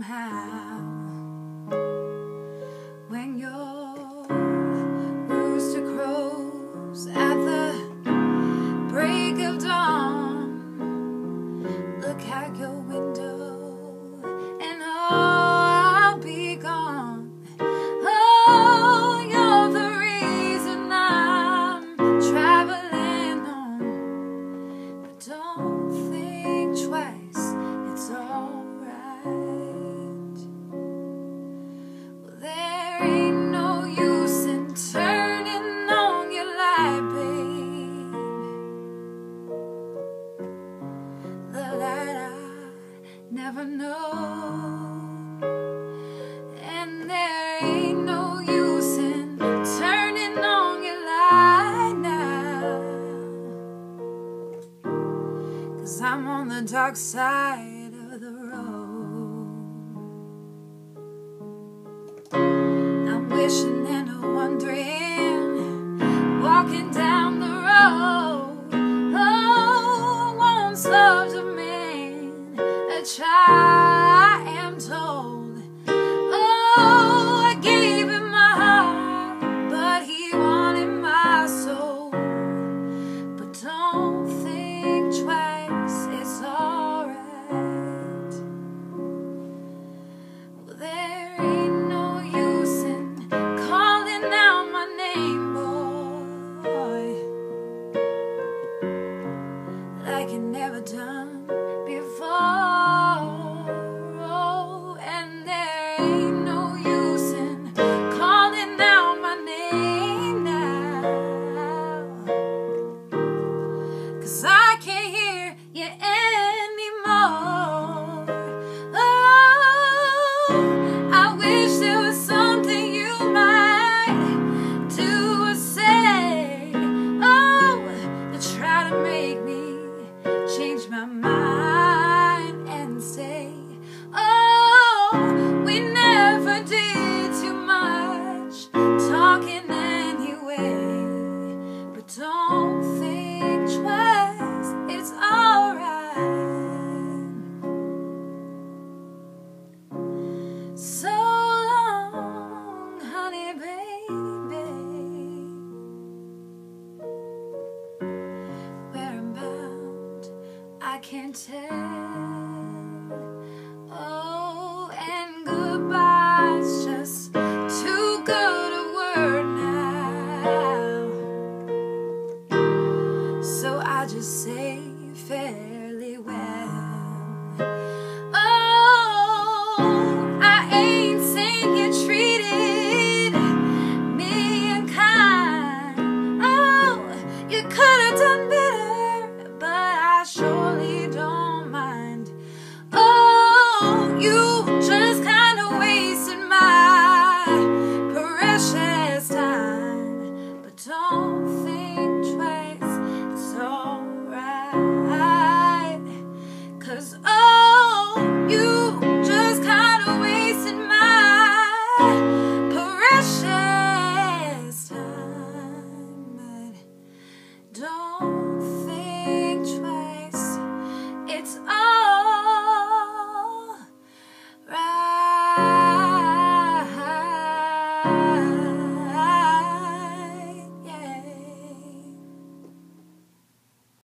somehow. never know. And there ain't no use in turning on your light now. Cause I'm on the dark side of the road. I'm wishing and I'm wondering, walking down the road. Oh, once loved and. Oh, and goodbye's just too good a word now. So I just say fairly well. Don't